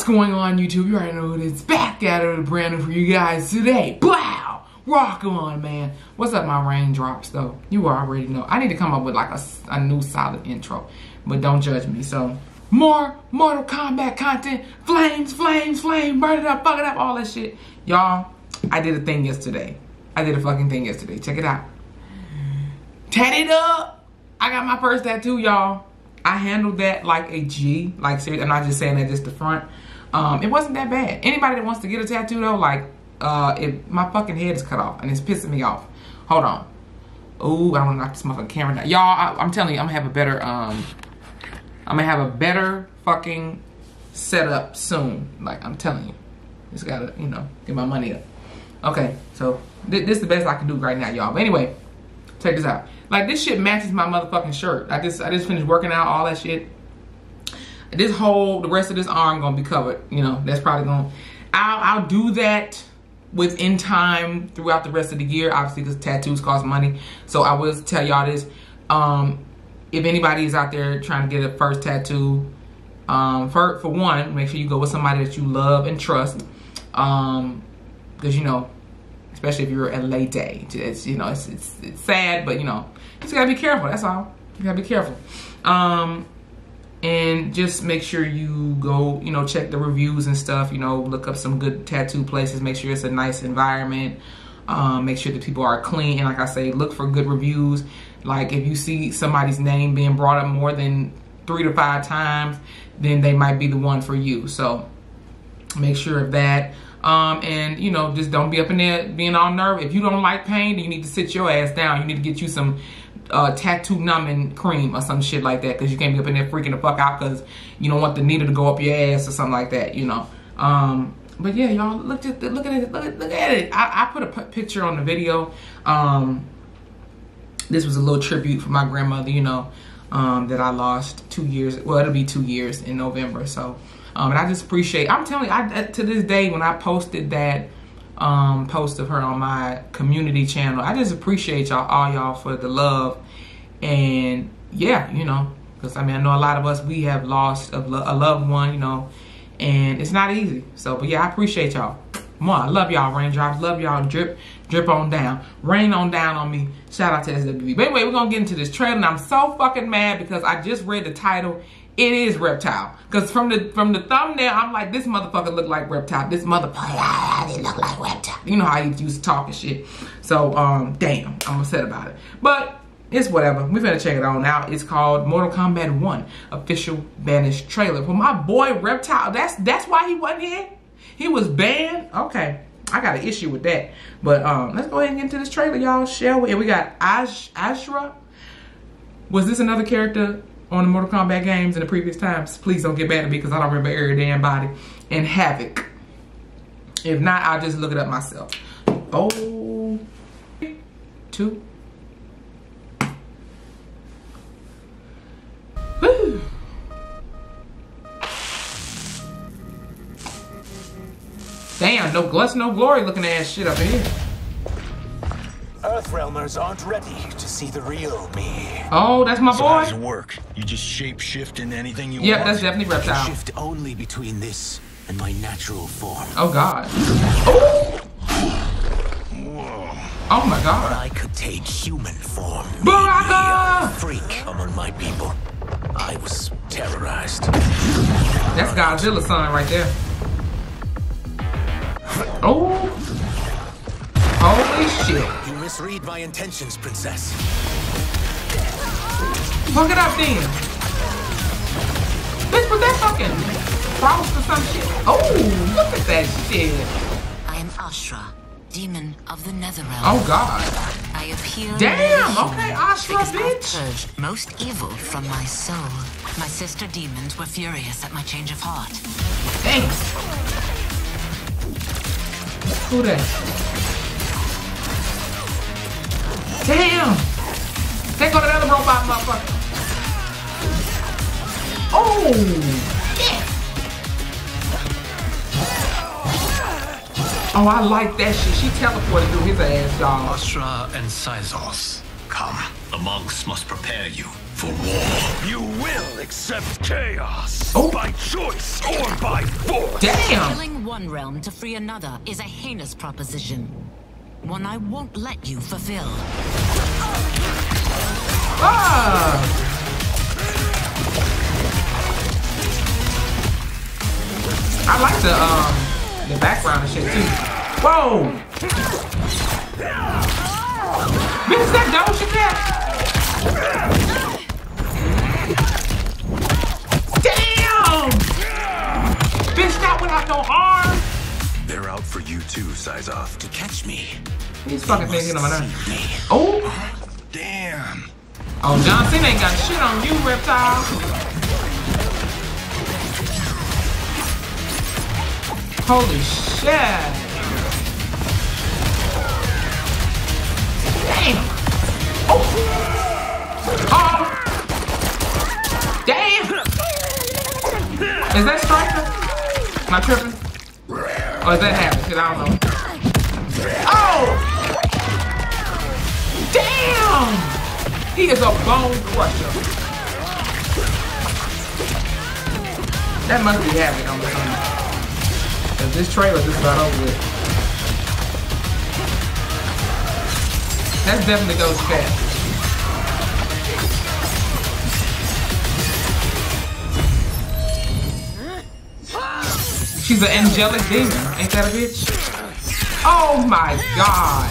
What's going on, YouTube? You already know it is back at it brand new for you guys today. Wow! Rock on, man. What's up, my raindrops, though? You already know. I need to come up with like a, a new solid intro, but don't judge me. So, more Mortal Kombat content. Flames, flames, flames. Burn it up, fuck it up, all that shit. Y'all, I did a thing yesterday. I did a fucking thing yesterday. Check it out. Tatted up. I got my first tattoo, y'all. I handled that like a G. Like, seriously, I'm not just saying that just the front. Um, it wasn't that bad. Anybody that wants to get a tattoo, though, like, uh, my fucking head is cut off and it's pissing me off. Hold on. Ooh, I don't knock this motherfucking camera down. Y'all, I'm telling you, I'm gonna have a better, um, I'm gonna have a better fucking setup soon. Like, I'm telling you. Just gotta, you know, get my money up. Okay, so th this is the best I can do right now, y'all. But anyway, check this out. Like this shit matches my motherfucking shirt. I just I just finished working out all that shit. This whole the rest of this arm gonna be covered. You know that's probably gonna. I'll I'll do that within time throughout the rest of the year. Obviously, because tattoos cost money. So I will tell y'all this. Um, if anybody is out there trying to get a first tattoo, um, for for one, make sure you go with somebody that you love and trust. Um, because you know especially if you're a late day. It's you know it's, it's it's sad, but you know you just gotta be careful. That's all. You gotta be careful. Um, and just make sure you go, you know, check the reviews and stuff. You know, look up some good tattoo places. Make sure it's a nice environment. Um, make sure that people are clean. And like I say, look for good reviews. Like if you see somebody's name being brought up more than three to five times, then they might be the one for you. So make sure of that. Um, and you know, just don't be up in there being all nervous. If you don't like pain, then you need to sit your ass down. You need to get you some uh, tattoo numbing cream or some shit like that because you can't be up in there freaking the fuck out because you don't want the needle to go up your ass or something like that, you know. Um, but yeah, y'all look at look at it. Look, at, look at it. I, I put a picture on the video. Um, this was a little tribute for my grandmother, you know, um, that I lost two years. Well, it'll be two years in November. So um, and I just appreciate, I'm telling you, I, to this day, when I posted that um, post of her on my community channel, I just appreciate y'all, all y'all for the love. And yeah, you know, because I mean, I know a lot of us, we have lost a, lo a loved one, you know, and it's not easy. So, but yeah, I appreciate y'all. More, I love y'all raindrops. Love y'all drip, drip on down. Rain on down on me. Shout out to SWV. But anyway, we're going to get into this trailer. And I'm so fucking mad because I just read the title it is reptile. Cause from the from the thumbnail, I'm like, this motherfucker look like reptile. This motherfucker, he look like reptile. You know how he used to talk and shit. So um, damn, I'm upset about it. But it's whatever. We finna check it out now. It's called Mortal Kombat 1 official banished trailer. For my boy Reptile, that's that's why he wasn't here. He was banned. Okay. I got an issue with that. But um, let's go ahead and get into this trailer, y'all. Shall we? And we got Ash Ashrah. Was this another character on the Mortal Kombat games in the previous times, please don't get mad at me because I don't remember every damn body. And Havik. If not, I'll just look it up myself. Oh, two. Woo. Damn, no guts, no glory looking ass shit up in here. Earthrealmers aren't ready to see the real me. Oh, that's my boy. Work? You just shape shift into anything you yep, want? that's definitely reptile. Shift only between this and my natural form. Oh God. Oh. Oh my God. I could take human form. Baraka! freak among my people. I was terrorized. That's Godzilla son right there. Oh. Holy shit. You misread my intentions, princess. Fuck it up then. Bitch, put that fucking frost or some shit. Oh, look at that shit. I am Ashrah, demon of the Netherrealm. Oh God. I appear. Damn. Okay, Ashrah, bitch. I purged most evil from my soul. My sister demons were furious at my change of heart. Thanks. Who that? Damn! Take on another robot, motherfucker. Oh! Oh, I like that shit. She teleported through his ass, y'all. Ashrah and Syzoth, come. The monks must prepare you for war. You will accept chaos Oh. by choice or by force. Damn. Killing one realm to free another is a heinous proposition. One I won't let you fulfill. Ah. I like the um the background and shit too. Whoa! Bitch, is that Doja Cat? Damn! Bitch, not without no arm. They're out for you too, Syzoth. To catch me. These fucking things in my nerve. See me. Oh! Damn. Oh, John Cena ain't got shit on you, reptile. Holy shit. Damn. Oh. Oh. Damn. Is that striker? Am I tripping? Or is that happening? Cause I don't know. Oh! Damn! He is a bone crusher. That must be happening on the Cause this trailer just about over with. That definitely goes fast. She's an angelic demon, ain't that a bitch? Oh my god!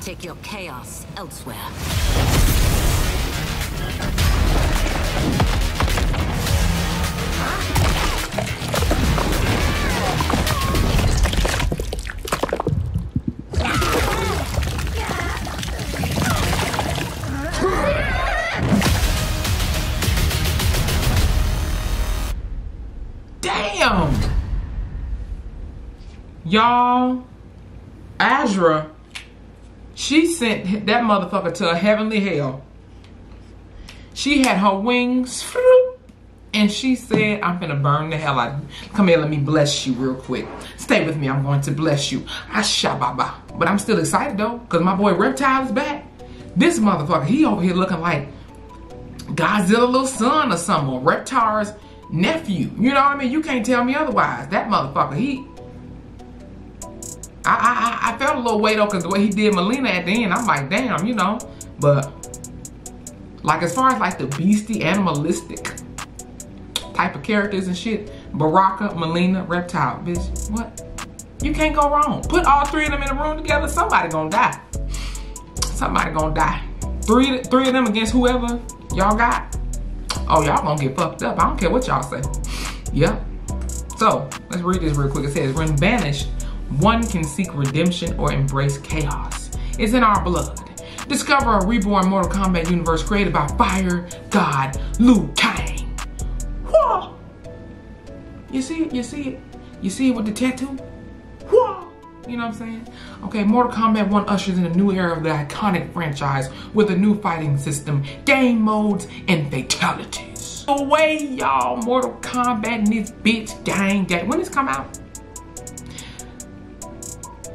Take your chaos elsewhere. Y'all, Azra, she sent that motherfucker to a heavenly hell. She had her wings, and she said, I'm gonna burn the hell out of you. Come here, let me bless you real quick. Stay with me, I'm going to bless you. I shot. But I'm still excited though, because my boy Reptile is back. This motherfucker, he over here looking like Godzilla little son or or Reptile's nephew. You know what I mean? You can't tell me otherwise. That motherfucker, he. I I I- felt a little weight though, cause the way he did Mileena at the end, I'm like, damn, you know. But like as far as like the beastie animalistic type of characters and shit, Baraka, Mileena, Reptile, bitch, what? You can't go wrong. Put all three of them in a room together, somebody gonna die. Somebody gonna die. Three three of them against whoever y'all got. Oh, y'all gonna get fucked up. I don't care what y'all say. Yep. So, let's read this real quick. It says, when banished, one can seek redemption or embrace chaos. It's in our blood. Discover a reborn Mortal Kombat universe created by fire god Liu Kang. Whoa! You see it? You see it? You see it with the tattoo? Whoa! You know what I'm saying? Okay, Mortal Kombat 1 ushers in a new era of the iconic franchise with a new fighting system, game modes, and fatalities. Away, y'all! Mortal Kombat and this bitch gang gang. When this come out?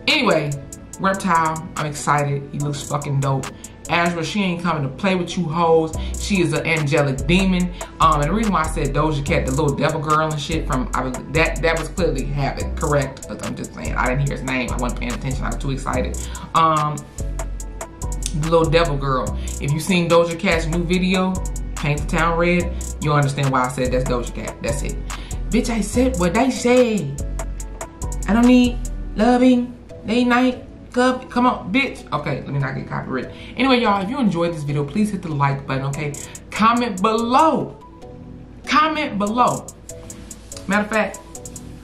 Anyway, Reptile, I'm excited. He looks fucking dope. Azra, she ain't coming to play with you hoes. She is an angelic demon. Um, and the reason why I said Doja Cat, the little devil girl and shit from I was that that was clearly Havik, correct? But I'm just saying, I didn't hear his name. I wasn't paying attention. I was too excited. Um, the little devil girl. If you seen Doja Cat's new video, Paint the Town Red, you'll understand why I said that's Doja Cat. That's it. Bitch, I said what I said. I don't need loving, late night, club. Come on, bitch. Okay, let me not get copyrighted. Anyway, y'all, if you enjoyed this video, please hit the like button, okay? Comment below. Comment below. Matter of fact,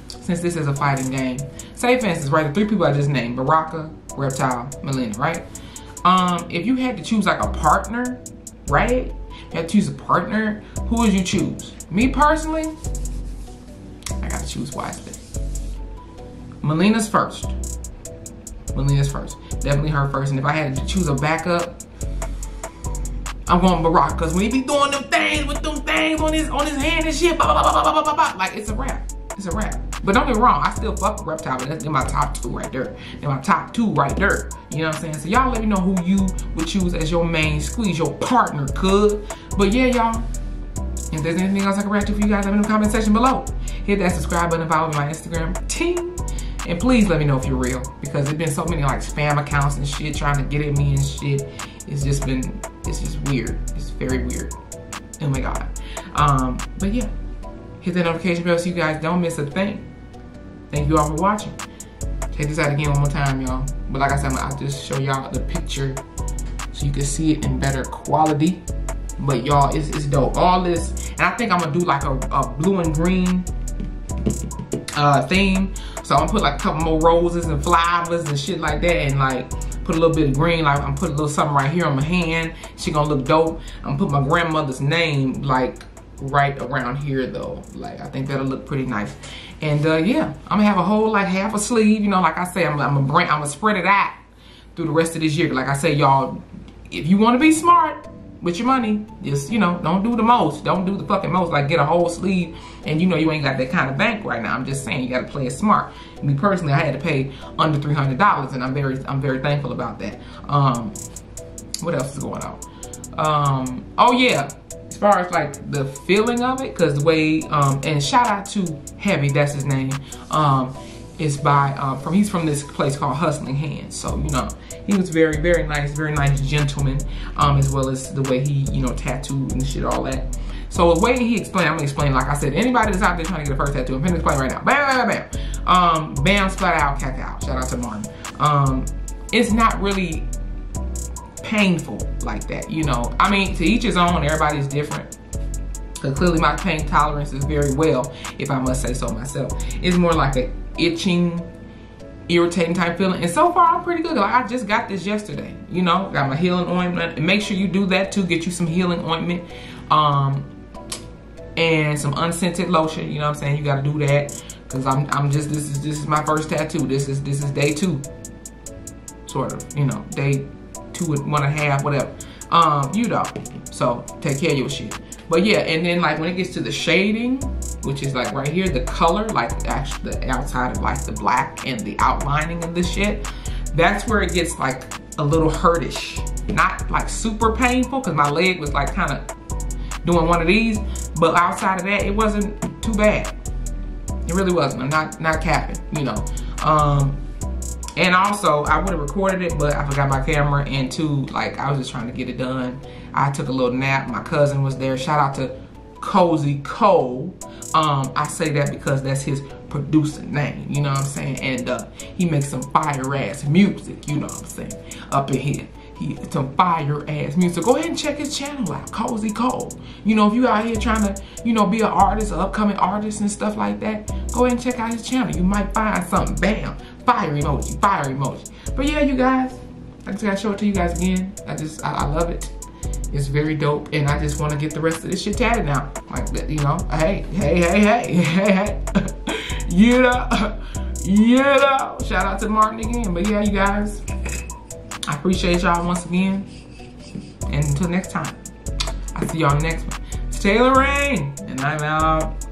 since this is a fighting game, say for instance, right, the three people I just named, Baraka, Reptile, Mileena, right? Um, if you had to choose like a partner, right? You had to choose a partner, who would you choose? Me personally, I gotta choose wisely. Mileena's first. Mileena's first. Definitely her first. And if I had to choose a backup, I'm going Barack. Cause when he be doing them things with them things on his on his hand and shit, blah, blah, blah, blah, blah, blah, blah, like it's a wrap. It's a wrap. But don't get me wrong, I still fuck with Reptile, but that's in my top two right there. In my top two right there. You know what I'm saying? So y'all let me know who you would choose as your main squeeze, your partner, could. But yeah, y'all. If there's anything else I can react to for you guys, let me know in the comment section below. Hit that subscribe button, follow me on my Instagram team. And please let me know if you're real. Because there's been so many like spam accounts and shit trying to get at me and shit. It's just been, it's just weird. It's very weird. Oh my God. Um, but yeah, hit that notification bell so you guys don't miss a thing. Thank you all for watching. Check this out again one more time, y'all. But like I said, I'll just show y'all the picture so you can see it in better quality. But y'all, it's, it's dope. All this, and I think I'm gonna do like a, a blue and green uh, theme. So I'm put like a couple more roses and flowers and shit like that and like put a little bit of green, like I'm put a little something right here on my hand. She gonna look dope. I'm put my grandmother's name like right around here though. Like I think that'll look pretty nice. And uh, yeah, I'm gonna have a whole like half a sleeve. You know, like I say, I'm, I'm gonna bring, I'm gonna spread it out through the rest of this year. Like I say, y'all, if you want to be smart with your money, just you know, don't do the most. Don't do the fucking most. Like get a whole sleeve, and you know you ain't got that kind of bank right now. I'm just saying you got to play it smart. Me personally, I had to pay under three hundred dollars, and I'm very, I'm very thankful about that. Um, what else is going on? Um, oh yeah, as far as like the feeling of it, because the way, um, and shout out to Heavy, that's his name. Um, is by um, from he's from this place called Hustling Hands. So you know he was very very nice, very nice gentleman, um, as well as the way he you know tattooed and shit all that. So the way he explained, I'm gonna explain. Like I said, anybody that's out there trying to get a first tattoo, I'm gonna explain right now. Bam, bam, bam. Um, bam, splat out, cacao. Shout out to Martin. Um, it's not really painful like that, you know. I mean, to each his own. Everybody's different. Because clearly my pain tolerance is very well, if I must say so myself. It's more like a itching, irritating type feeling. And so far, I'm pretty good. Like, I just got this yesterday. You know, got my healing ointment. Make sure you do that too. Get you some healing ointment. Um, and some unscented lotion. You know what I'm saying? You got to do that. Because I'm, I'm just, this is, this is my first tattoo. This is, this is day two. Sort of, you know, day two and one and a half, whatever. Um, you know. So, take care of your shit. But yeah, and then like when it gets to the shading, which is like right here, the color, like actually the outside of like the black and the outlining of the shit, that's where it gets like a little hurtish. Not like super painful, because my leg was like kind of doing one of these, but outside of that, it wasn't too bad. It really wasn't. I'm not not capping, you know. Um, and also, I would have recorded it, but I forgot my camera. And two, like, I was just trying to get it done. I took a little nap. My cousin was there. Shout out to Cozy Cole. Um, I say that because that's his producer name, you know what I'm saying? And uh, he makes some fire ass music, you know what I'm saying, up in here. He some fire ass music. Go ahead and check his channel out, Cozy Cole. You know, if you out here trying to, you know, be an artist, an upcoming artist and stuff like that, go ahead and check out his channel. You might find something. Bam, fire emoji, fire emoji. But yeah, you guys, I just gotta show it to you guys again. I just, I, I love it. It's very dope, and I just want to get the rest of this shit tatted now. Like, you know, hey, hey, hey, hey, hey, hey. you know, you know. Shout out to Martin again. But yeah, you guys, I appreciate y'all once again. And until next time, I'll see y'all next one. It's Taylor Rain, and I'm out.